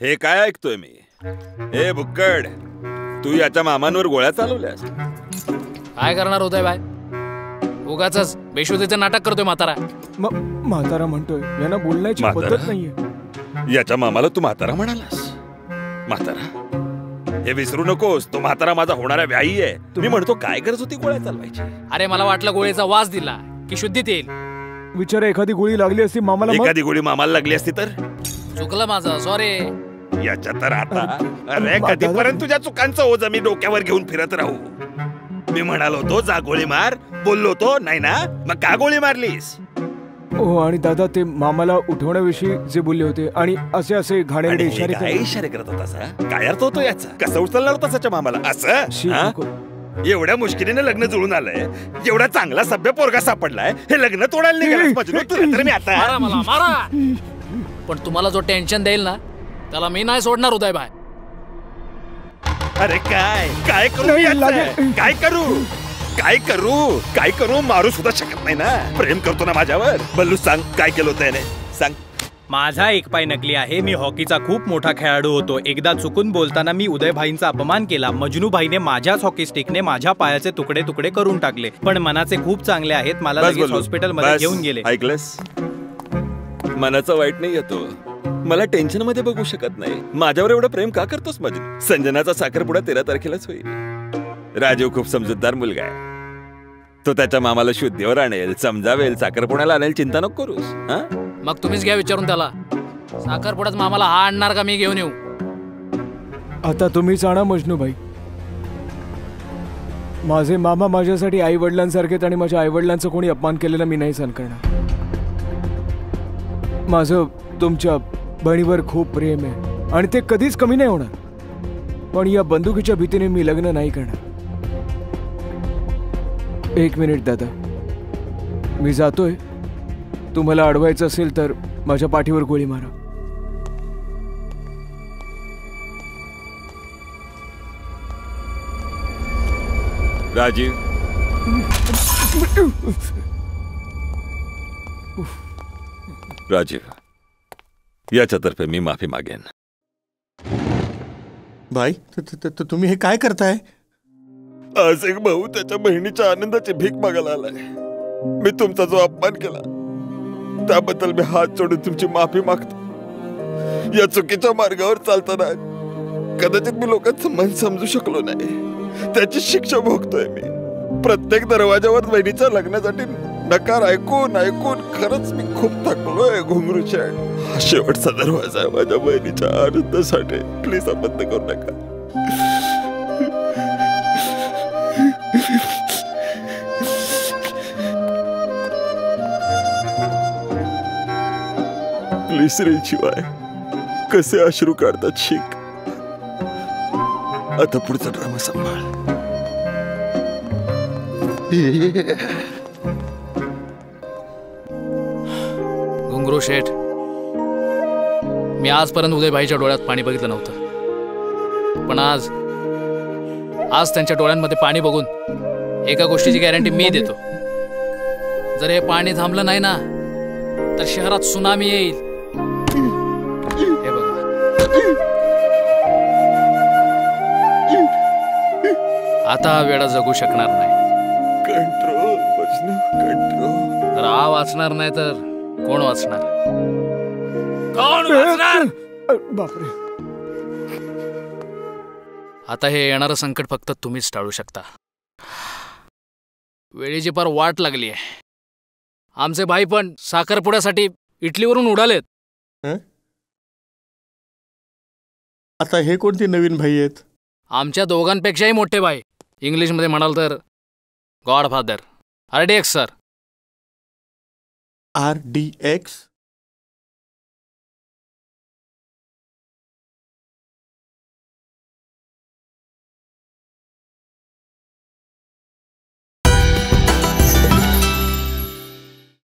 हे काय ऐकतोय मी? हे बुक्कड तू याच्या मामांवर गोळ्या चालवल्यास. काय करणार होतंय बाय? उगाच बेशुद्धीचं नाटक करतोय म्हातारा. म्हातारा म्हणतोय यांना बोलण्याची? पद्धत नाहीये. याच्या मामाला तू म्हातारा म्हणालास? म्हातारा हे विसरू नकोस तो म्हातारा माझा होणारा व्याई आहे. मी म्हणतो काय गरज होती गोळ्या चालवायची? अरे मला वाटलं गोळीचा वास दिला की शुद्धीत येईल. विचारा एखादी गोळी लागली असती मामाला एखादी गोळी मामाला लागली असती तर? चुकलं माझं सॉरी याच्या तर आता अरे कधीपर्यंत तुझ्या चुकांचं ओझ मी डोक्यावर घेऊन फिरत राहू? मी म्हणालो होतो जा गोळी मार. बोललो होतो नाही ना मग का गोळी मारलीस? हो आणि दादा ते मामाला उठवण्याविषयी जे बोलले होते आणि असे असे हे इशारे काय करत- इशारे करत होतास हा? काय अर्थ होतो याचा? कसं उचलणार होता त्याच्या मामाला? असं? हा? एवढ्या मुश्किलीने लग्न जुळून आलंय. एवढा चांगला सभ्य पोरगा सापडलाय. हे लग्न तोडायला तर मी आता पण तुम्हाला जो टेन्शन देईल ना त्याला मी नाही सोडणार उदय बाय अरे काय? काय करू याचं? काय करू? काय करू? काय करू? मारू सुद्धा शकत नाही ना. प्रेम करतो ना माझ्यावर. बल्लू सांग काय केलं होतं याने? सांग. माझा एक पाय नकली आहे. मी हॉकीचा खूप मोठा खेळाडू होतो. एकदा चुकून बोलताना मी उदयभाईंचा अपमान केला. मजनूभाईने माझ्याच हॉकी स्टिकने माझ्या पायाचे तुकडे तुकडे करून टाकले. पण मनाचे खूप चांगले आहेत. मला बस लगेच बोलू. हॉस्पिटलमध्ये बस. घेऊन गेले. ऐकलंस? मनाचं वाईट नाही येतो मला टेन्शनमध्ये बघू शकत नाही. माझ्यावर एवढं प्रेम का करतोस मजनू संजनाचा साखरपुडा तेरा तारखेलाच होईल. राजीव खूप समजूतदार मुलगा आहे. तो त्याच्या मामाला शुद्धीवर आणेल समजावेल साखरपुड्याला आणेल चिंता नको करूस हा? मग तुम्हीच घ्या विचारून त्याला. साखरपुड्यात मामाला हा आणणार का मी घेऊन येऊ? आता तुम्हीच आणा मजनूभाई माझे मामा माझ्यासाठी आई वडिलांसारखेत आणि माझ्या आई वडिलांचं कोणी अपमान केलेला मी नाही सहन करणार. माझं तुमच्या बहिणीवर खूप प्रेम आहे. आणि ते कधीच कमी नाही होणार. पण या बंदुकीच्या भीतीने मी लग्न नाही करणार. एक मिनिट दादा. मी जातोय. तुम्हाला अडवायचं असेल तर माझ्या पाठीवर गोळी मारा. राजीव. राजीव. याच्यातर्फे मी माफी मागेन. भाई त- त- त- त- तुम्ही हे काय करताय? आज एक भाऊ त्याच्या बहिणीच्या आनंदाची भीक मागायला आलाय. मी तुमचा जो अपमान केला त्याबद्दल मी हात जोडून तुमची माफी मागतो. या चुकीच्या मार्गावर चालताना कदाचित मी लोकांचं मन समजू शकलो नाही. त्याची शिक्षा भोगतोय मी. प्रत्येक दरवाजावर बहिणीच्या लग्नासाठी नकार ऐकून ऐकून खरंच मी खूप थकलोय घुंगरूच्या. हा शेवटचा दरवाजा आहे माझ्या बहिणीच्या आनंदासाठी. प्लीज बंद करू नका. प्लीज रे शिवाय. कसे अश्रू काढतात शिक. आता पुढचा ड्रामा सांभाळ. घुंगरू शेठ. मी आजपर्यंत उदयभाईच्या डोळ्यात पाणी बघितलं नव्हतं. पण आज आज त्यांच्या डोळ्यांमध्ये पाणी बघून एका गोष्टीची गॅरंटी मी देतो. जर हे पाणी थांबलं नाही ना तर शहरात सुनामी येईल. हे बघा. आता हा वेळा जगू शकणार नाही. Control control. जर हा वाचणार नाही तर कोण वाचणार? कोण वाचणार? बापरे. आता हे येणारं संकट फक्त तुम्हीच टाळू शकता. वेळेची फार वाट लागली आहे. आमचे भाई पण साखरपुड्यासाठी इटलीवरून उडालेत. आता हे कोणते नवीन भाई आहेत? आमच्या दोघांपेक्षाही मोठे भाई. इंग्लिशमध्ये म्हणाल तर godfather RDX sir R D X